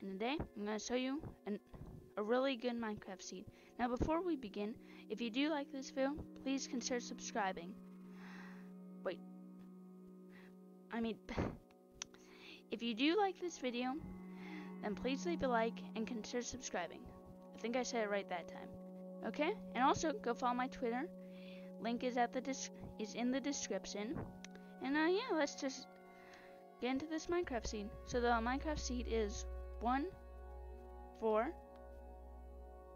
And today I'm going to show you an, a really good Minecraft seed. Now before we begin, if you do like this video, please consider subscribing. Wait. I mean, if you do like this video, then please leave a like and consider subscribing. I think I said it right that time. Okay? And also go follow my Twitter. Link is at the is in the description. And uh, yeah, let's just get into this Minecraft seed. So the Minecraft seed is 1, 4,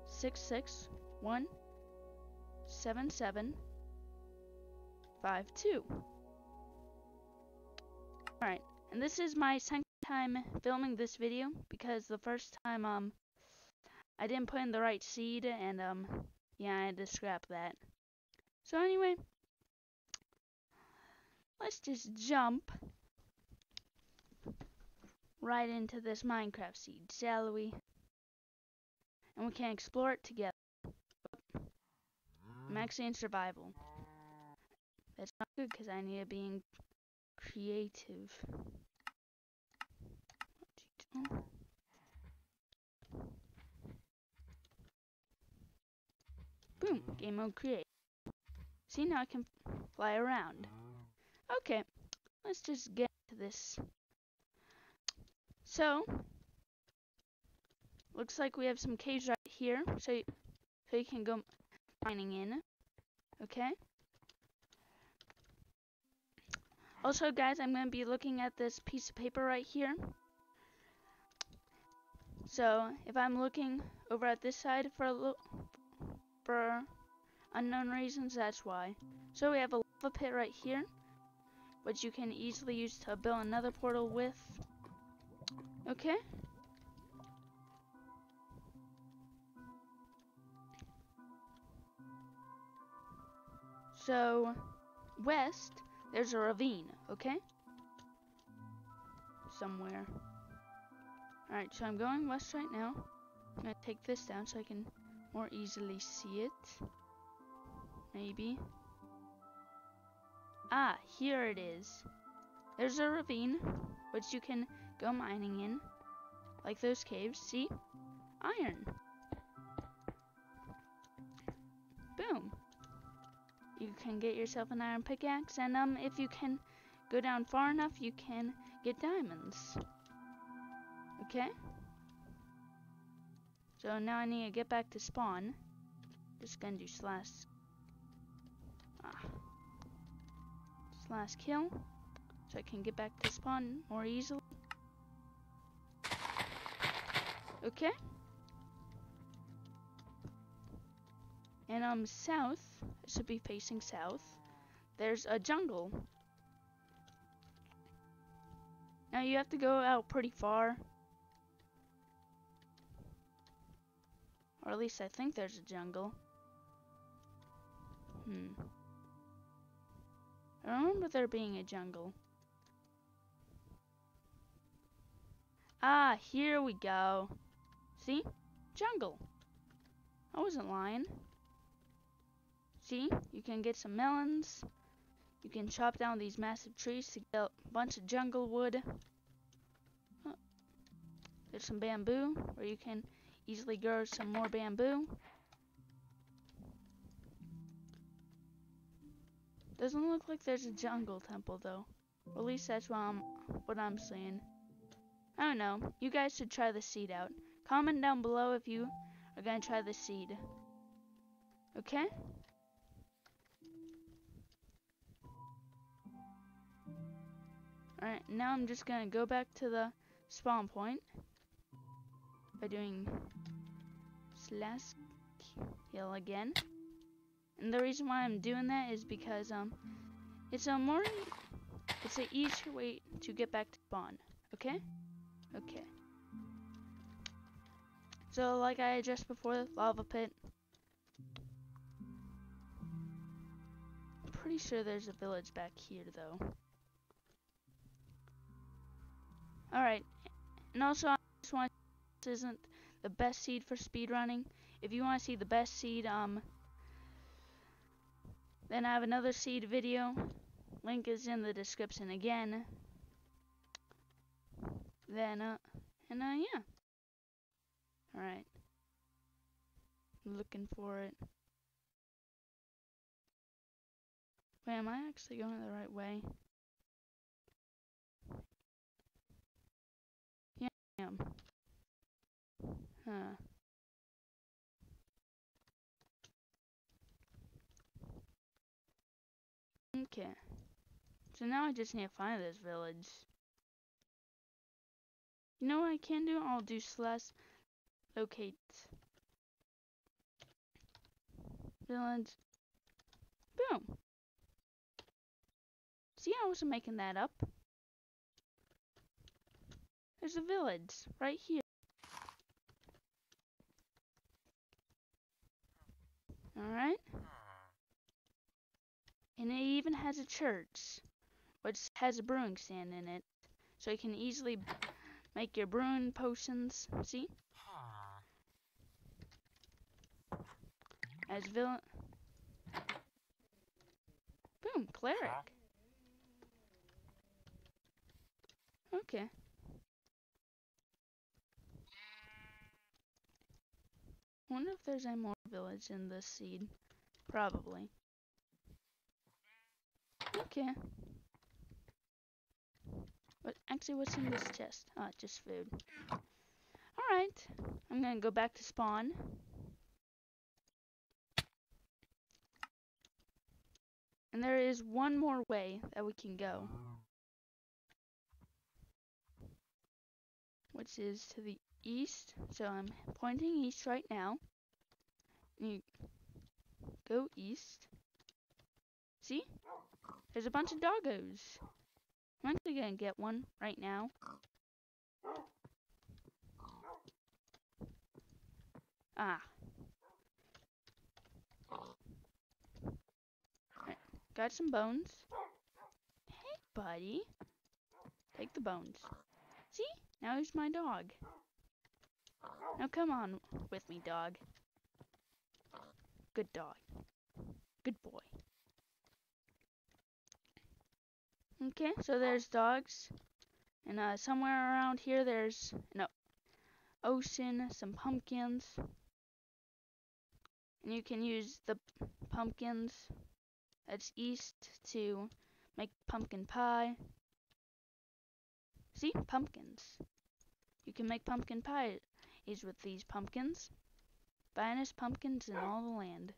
6, 6, 1, 7, 7, 5, 2. Alright, and this is my second time filming this video because the first time um I didn't put in the right seed and um yeah I had to scrap that. So anyway, let's just jump right into this Minecraft seed, shall we? And we can explore it together. I'm mm. actually in survival. That's not good because I need to be creative. Boom, game mode create. See, now I can fly around. Mm. Okay, let's just get to this so, looks like we have some caves right here, so you, so you can go mining in. Okay. Also, guys, I'm going to be looking at this piece of paper right here. So, if I'm looking over at this side for a for unknown reasons, that's why. So we have a lava pit right here, which you can easily use to build another portal with. Okay. So, west, there's a ravine, okay? Somewhere. Alright, so I'm going west right now. I'm gonna take this down so I can more easily see it. Maybe. Ah, here it is. There's a ravine, which you can go mining in. Like those caves. See? Iron. Boom. You can get yourself an iron pickaxe, and um, if you can go down far enough, you can get diamonds. Okay? So now I need to get back to spawn. Just gonna do slash ah, slash kill, so I can get back to spawn more easily. Okay. And I'm um south, it should be facing south. There's a jungle. Now you have to go out pretty far. Or at least I think there's a jungle. Hmm. I remember there being a jungle. Ah, here we go. See? Jungle. I wasn't lying. See? You can get some melons. You can chop down these massive trees to get a bunch of jungle wood. There's some bamboo, where you can easily grow some more bamboo. Doesn't look like there's a jungle temple though. Or at least that's what I'm, what I'm saying. I don't know. You guys should try the seed out. Comment down below if you are going to try the seed. Okay? Alright, now I'm just going to go back to the spawn point by doing slash kill again. And the reason why I'm doing that is because um it's a more it's an easier way to get back to spawn. Okay? Okay. So, like I addressed before, lava pit. I'm pretty sure there's a village back here, though. Alright, and also I just want this isn't the best seed for speedrunning. If you want to see the best seed, um, then I have another seed video. Link is in the description again. Then, uh, And uh, yeah. Alright. Looking for it. Wait, am I actually going the right way? Yeah, I am. Huh. Okay. So now I just need to find this village. You know what I can do? I'll do slash locate village. Boom. See, I wasn't making that up. There's a village right here. Alright. And it even has a church, which has a brewing stand in it. So you can easily make your brewing potions. See? As villain. Boom, cleric. Okay. Wonder if there's any more village in this seed. Probably. Okay. But actually, what's in this chest? Ah, oh, just food. Alright. I'm gonna go back to spawn. And there is one more way that we can go. Which is to the east. So I'm pointing east right now. You go east. See? There's a bunch of doggos. I'm actually gonna get one right now. Ah. Got some bones. Hey, buddy. Take the bones. See? Now he's my dog. Now come on with me, dog. Good dog. Good boy. Okay, so there's dogs. And uh, somewhere around here there's an ocean, some pumpkins. And you can use the pumpkins that's east to make pumpkin pie. See? Pumpkins. You can make pumpkin pie is with these pumpkins. Finest pumpkins in all the land.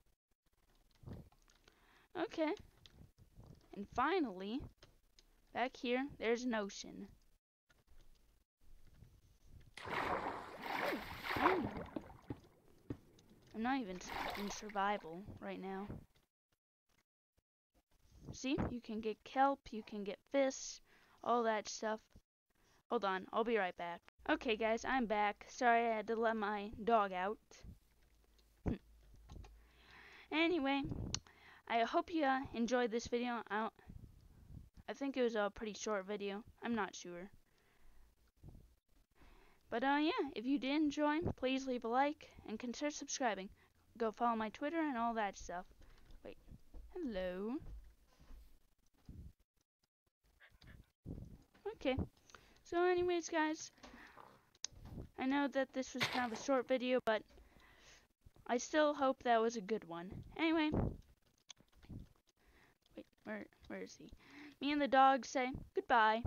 Okay. And finally, back here, there's an ocean. I'm, I'm not even in survival right now. See, you can get kelp, you can get fish, all that stuff. Hold on, I'll be right back. Okay guys, I'm back. Sorry I had to let my dog out. Hmm. anyway, I hope you uh, enjoyed this video. I, I think it was a pretty short video. I'm not sure. But uh, yeah, if you did enjoy, please leave a like and consider subscribing. Go follow my Twitter and all that stuff. Wait, hello. Okay. So anyways, guys, I know that this was kind of a short video, but I still hope that was a good one. Anyway, wait, where, where is he? Me and the dog say goodbye.